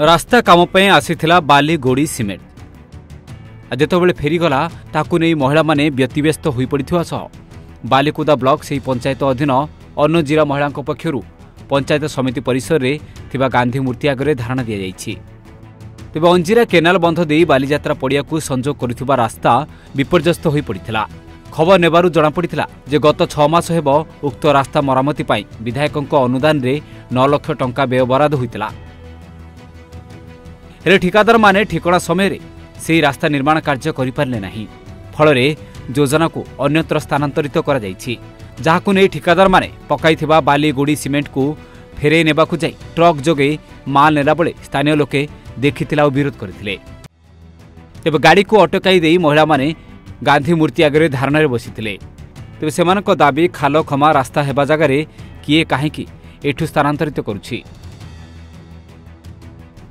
ରାସ୍ତା କାମ ପାଇଁ ଆସିଥିଲା ବାଲି ଗୋଡ଼ି ସିମେଣ୍ଟ ଯେତେବେଳେ ଫେରିଗଲା ତାକୁ ନେଇ ମହିଳାମାନେ ବ୍ୟତିବ୍ୟସ୍ତ ହୋଇପଡ଼ିଥିବା ସହ ବାଲିକୁଦା ବ୍ଲକ୍ ସେହି ପଞ୍ଚାୟତ ଅଧୀନ ଅନୁଜିରା ମହିଳାଙ୍କ ପକ୍ଷରୁ ପଞ୍ଚାୟତ ସମିତି ପରିସରରେ ଥିବା ଗାନ୍ଧି ମୂର୍ତ୍ତି ଆଗରେ ଧାରଣା ଦିଆଯାଇଛି ତେବେ ଅଞ୍ଜିରା କେନାଲ ବନ୍ଧ ଦେଇ ବାଲିଯାତ୍ରା ପଡ଼ିଆକୁ ସଂଯୋଗ କରୁଥିବା ରାସ୍ତା ବିପର୍ଯ୍ୟସ୍ତ ହୋଇପଡ଼ିଥିଲା ଖବର ନେବାରୁ ଜଣାପଡ଼ିଥିଲା ଯେ ଗତ ଛଅ ମାସ ହେବ ଉକ୍ତ ରାସ୍ତା ମରାମତି ପାଇଁ ବିଧାୟକଙ୍କ ଅନୁଦାନରେ ନଅ ଲକ୍ଷ ଟଙ୍କା ବ୍ୟୟବରାଦ ହୋଇଥିଲା ହେଲେ ଠିକାଦାରମାନେ ଠିକଣା ସମୟରେ ସେହି ରାସ୍ତା ନିର୍ମାଣ କାର୍ଯ୍ୟ କରିପାରିଲେ ନାହିଁ ଫଳରେ ଯୋଜନାକୁ ଅନ୍ୟତ୍ର ସ୍ଥାନାନ୍ତରିତ କରାଯାଇଛି ଯାହାକୁ ନେଇ ଠିକାଦାରମାନେ ପକାଇଥିବା ବାଲି ଗୋଡ଼ି ସିମେଣ୍ଟକୁ ଫେରାଇ ନେବାକୁ ଯାଇ ଟ୍ରକ୍ ଯୋଗେ ମାଲ୍ ନେଲାବେଳେ ସ୍ଥାନୀୟ ଲୋକେ ଦେଖିଥିଲା ଓ ବିରୋଧ କରିଥିଲେ ତେବେ ଗାଡ଼ିକୁ ଅଟକାଇ ଦେଇ ମହିଳାମାନେ ଗାନ୍ଧୀ ମୂର୍ତ୍ତି ଆଗରେ ଧାରଣାରେ ବସିଥିଲେ ତେବେ ସେମାନଙ୍କ ଦାବି ଖାଲ ଖମା ରାସ୍ତା ହେବା ଜାଗାରେ କିଏ କାହିଁକି ଏଠୁ ସ୍ଥାନାନ୍ତରିତ କରୁଛି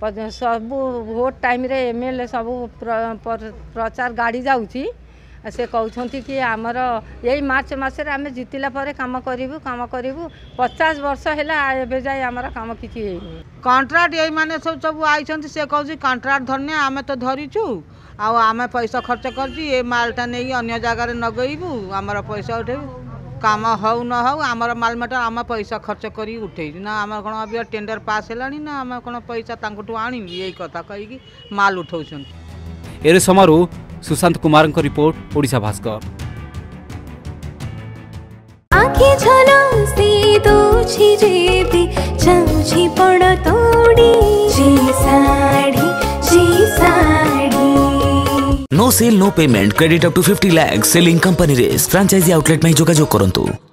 ସବୁ ଭୋଟ୍ ଟାଇମ୍ରେ ଏମ୍ ଏଲ୍ ଏ ସବୁ ପ୍ରଚାର ଗାଡ଼ି ଯାଉଛି ସେ କହୁଛନ୍ତି କି ଆମର ଏଇ ମାର୍ଚ୍ଚ ମାସରେ ଆମେ ଜିତିଲା ପରେ କାମ କରିବୁ କାମ କରିବୁ ପଚାଶ ବର୍ଷ ହେଲା ଏବେ ଯାଏ ଆମର କାମ କିଛି ହେଇନି କଣ୍ଟ୍ରାକ୍ଟ ଏଇମାନେ ସବୁ ସବୁ ଆଇଛନ୍ତି ସେ କହୁଛି କଣ୍ଟ୍ରାକ୍ଟ ଧରିନେ ଆମେ ତ ଧରିଛୁ ଆଉ ଆମେ ପଇସା ଖର୍ଚ୍ଚ କରିଛୁ ଏ ମାଲ୍ଟା ନେଇକି ଅନ୍ୟ ଜାଗାରେ ଲଗେଇବୁ ଆମର ପଇସା ଉଠେଇବୁ काम हो न हो अमर माल मटा आमा पैसा खर्च करी उठे ना अमर कोनो अब टेंडर पास हैलानी ना अमर कोनो पैसा आनी यही कथा कहिगी माल उठौछन एरे समरू सुशांत कुमार को रिपोर्ट ओडिसा भास्कर आंखे झलासी दुछि जेबी जंछि पडतोडी जीसा no sale no payment credit up to fifty lakhs selling company race franchise outlet में जोाजोग करूँ